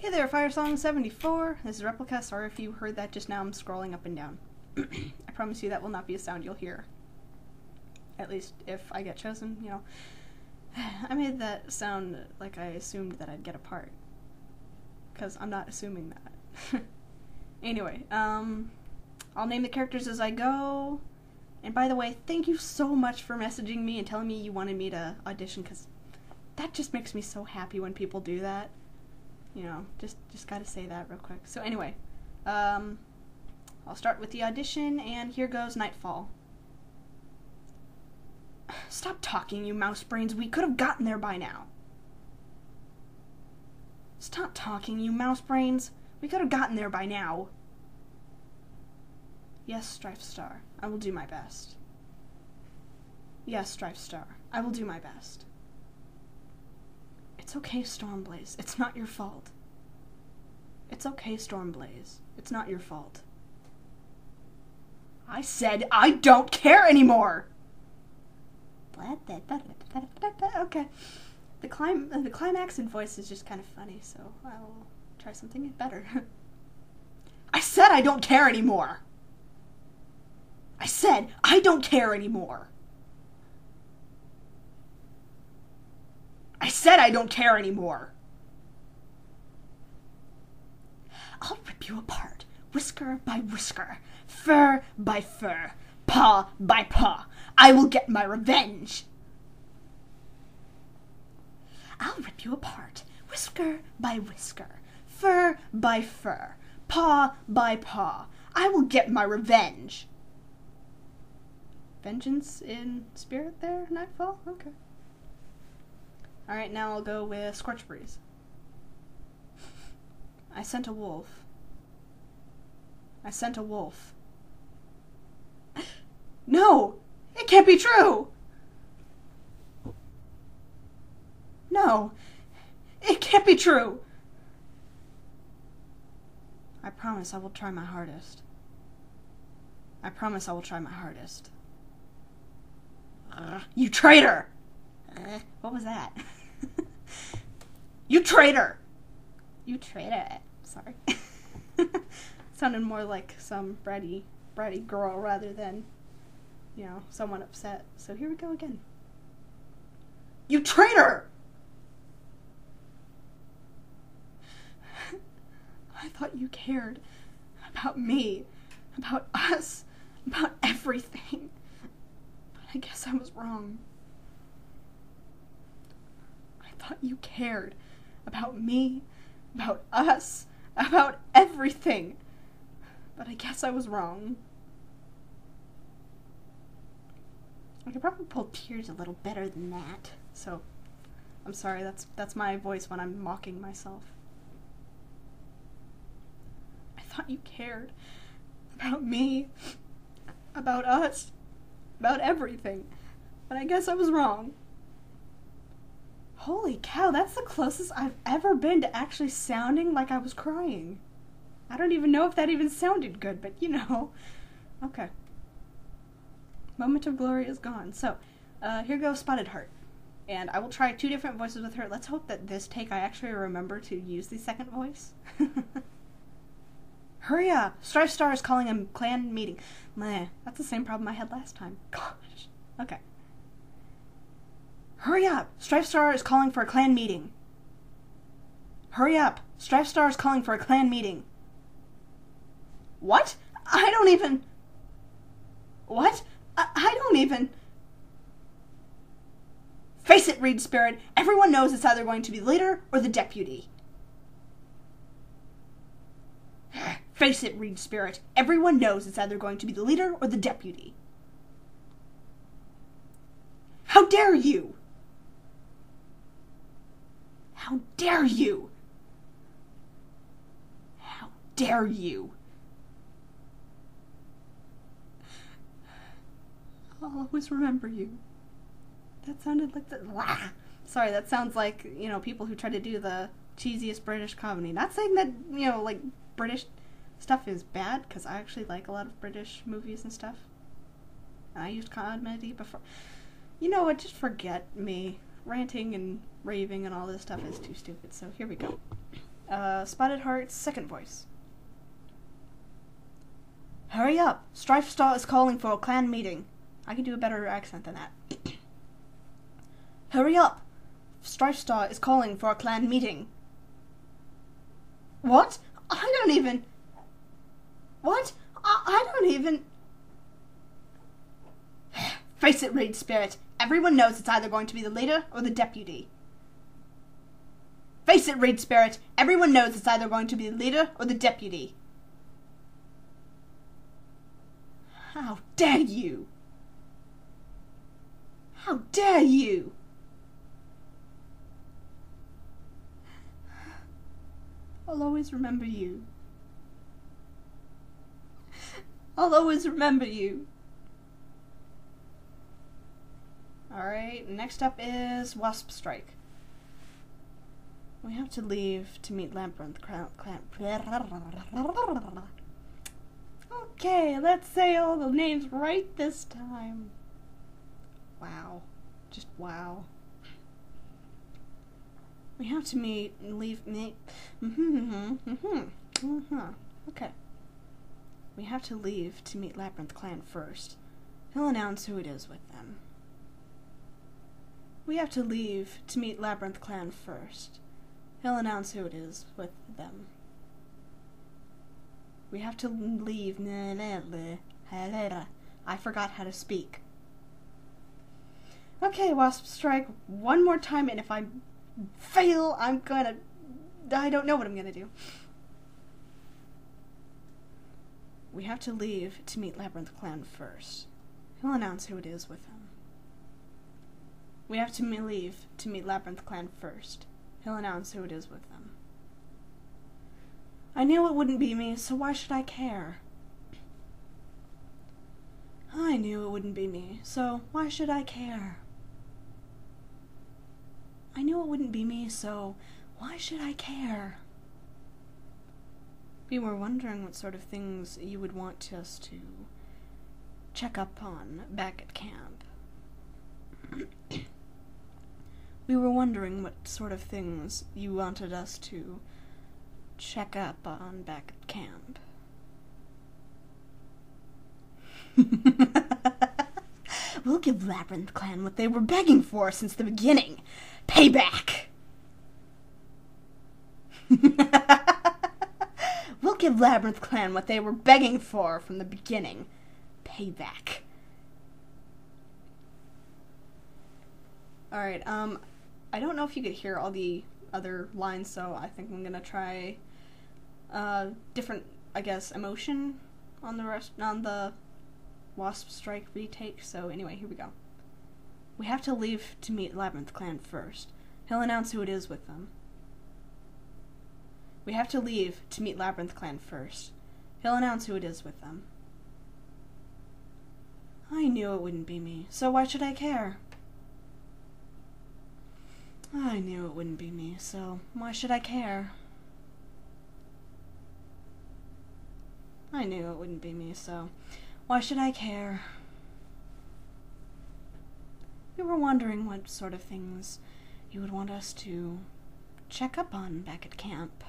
Hey there, Firesong74. This is Replica. Sorry if you heard that just now. I'm scrolling up and down. I promise you that will not be a sound you'll hear. At least if I get chosen, you know. I made that sound like I assumed that I'd get a part. Because I'm not assuming that. anyway, um, I'll name the characters as I go. And by the way, thank you so much for messaging me and telling me you wanted me to audition because that just makes me so happy when people do that you know, just just got to say that real quick. So anyway, um, I'll start with the audition, and here goes Nightfall. Stop talking, you mouse brains. We could have gotten there by now. Stop talking, you mouse brains. We could have gotten there by now. Yes, Strife Star. I will do my best. Yes, Strife Star. I will do my best. It's okay, Stormblaze. It's not your fault. It's okay, Stormblaze. It's not your fault. I said I don't care anymore! Okay. The clim uh, the climax in voice is just kind of funny, so I'll try something better. I said I don't care anymore! I said I don't care anymore! I said I don't care anymore. I'll rip you apart, whisker by whisker, fur by fur, paw by paw. I will get my revenge. I'll rip you apart, whisker by whisker, fur by fur, paw by paw. I will get my revenge. Vengeance in spirit there, Nightfall? Okay. Alright, now I'll go with Scorch Breeze. I sent a wolf. I sent a wolf. No! It can't be true! No! It can't be true! I promise I will try my hardest. I promise I will try my hardest. You traitor! What was that? you traitor! You traitor. Sorry. Sounded more like some bratty, bratty girl rather than, you know, someone upset. So here we go again. You traitor! I thought you cared about me, about us, about everything. But I guess I was wrong I thought you cared about me, about us, about everything. But I guess I was wrong. I could probably pull tears a little better than that. So, I'm sorry. That's that's my voice when I'm mocking myself. I thought you cared about me, about us, about everything. But I guess I was wrong. Holy cow, that's the closest I've ever been to actually sounding like I was crying. I don't even know if that even sounded good, but you know. Okay. Moment of glory is gone. So, uh, here goes Spotted Heart. And I will try two different voices with her. Let's hope that this take I actually remember to use the second voice. Hurry up! Strife Star is calling a clan meeting. Meh, that's the same problem I had last time. Gosh. Okay. Hurry up! Strife Star is calling for a clan meeting. Hurry up! Strife Star is calling for a clan meeting. What? I don't even. What? I, I don't even. Face it, Reed Spirit. Everyone knows it's either going to be the leader or the deputy. Face it, Reed Spirit. Everyone knows it's either going to be the leader or the deputy. How dare you! How dare you? How dare you? I'll always remember you. That sounded like the. Sorry, that sounds like, you know, people who try to do the cheesiest British comedy. Not saying that, you know, like, British stuff is bad, because I actually like a lot of British movies and stuff. And I used comedy before. You know what? Just forget me ranting and raving and all this stuff is too stupid. So here we go. Uh, Spotted Heart's second voice. Hurry up! Strife Star is calling for a clan meeting. I can do a better accent than that. Hurry up! Strife Star is calling for a clan meeting. What? I don't even. What? I, I don't even. Face it, Reed Spirit. Everyone knows it's either going to be the leader or the deputy. Face it, Reed Spirit. Everyone knows it's either going to be the leader or the deputy. How dare you! How dare you! I'll always remember you. I'll always remember you. Alright, next up is Wasp Strike. We have to leave to meet Labyrinth Clan. Okay, let's say all the names right this time. Wow. Just wow. We have to meet and leave meet. Mm-hmm, mm-hmm, mm-hmm. Okay. We have to leave to meet Labyrinth Clan first. He'll announce who it is with them. We have to leave to meet Labyrinth Clan first. He'll announce who it is with them. We have to leave. I forgot how to speak. Okay, Wasp Strike, one more time, and if I fail, I'm gonna. I don't know what I'm gonna do. We have to leave to meet Labyrinth Clan first. He'll announce who it is with him. We have to leave to meet Labyrinth Clan first. He'll announce who it is with them. I knew it wouldn't be me, so why should I care? I knew it wouldn't be me, so why should I care? I knew it wouldn't be me, so why should I care? We were wondering what sort of things you would want us to check up on back at camp. we were wondering what sort of things you wanted us to check up on back at camp. we'll give Labyrinth Clan what they were begging for since the beginning. Payback! we'll give Labyrinth Clan what they were begging for from the beginning. Payback. Alright, um, I don't know if you could hear all the other lines, so I think I'm gonna try uh, different, I guess, emotion on the rest on the Wasp Strike retake. So anyway, here we go. We have to leave to meet Labyrinth Clan first. He'll announce who it is with them. We have to leave to meet Labyrinth Clan first. He'll announce who it is with them. I knew it wouldn't be me, so why should I care? I knew it wouldn't be me, so why should I care? I knew it wouldn't be me, so why should I care? We were wondering what sort of things you would want us to check up on back at camp.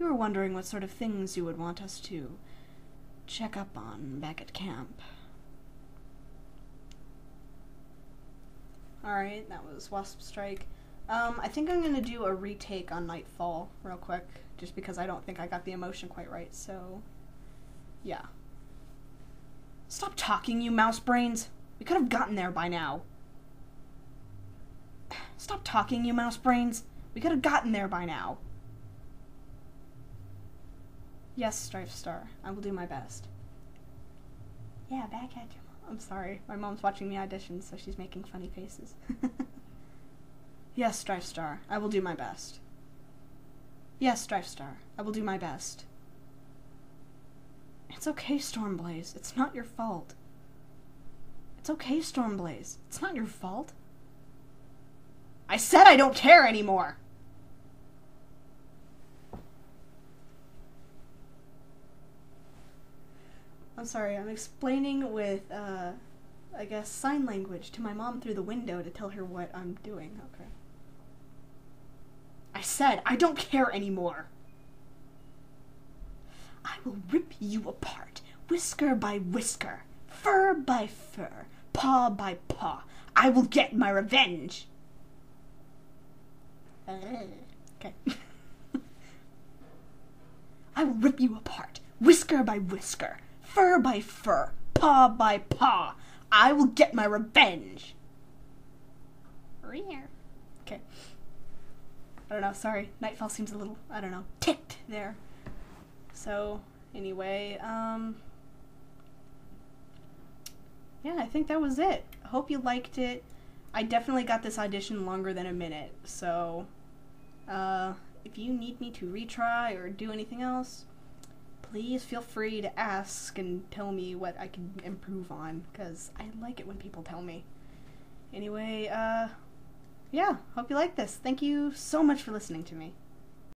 You were wondering what sort of things you would want us to check up on back at camp. Alright, that was Wasp Strike. Um, I think I'm gonna do a retake on Nightfall real quick just because I don't think I got the emotion quite right, so yeah. Stop talking, you mouse brains. We could have gotten there by now. Stop talking, you mouse brains. We could have gotten there by now. Yes, Strife Star. I will do my best. Yeah, back at you. I'm sorry. My mom's watching me audition, so she's making funny faces. yes, Strife Star. I will do my best. Yes, Strife Star. I will do my best. It's okay, Stormblaze. It's not your fault. It's okay, Stormblaze. It's not your fault. I said I don't care anymore! I'm sorry, I'm explaining with, uh, I guess, sign language to my mom through the window to tell her what I'm doing. Okay. I said. I don't care anymore. I will rip you apart, whisker by whisker, fur by fur, paw by paw. I will get my revenge. Uh, okay. I will rip you apart, whisker by whisker, fur by fur, paw by paw. I will get my revenge. Okay. I don't know, sorry. Nightfall seems a little, I don't know, ticked there. So, anyway, um. Yeah, I think that was it. Hope you liked it. I definitely got this audition longer than a minute, so. Uh, if you need me to retry or do anything else, please feel free to ask and tell me what I can improve on, because I like it when people tell me. Anyway, uh, yeah, hope you like this. Thank you so much for listening to me.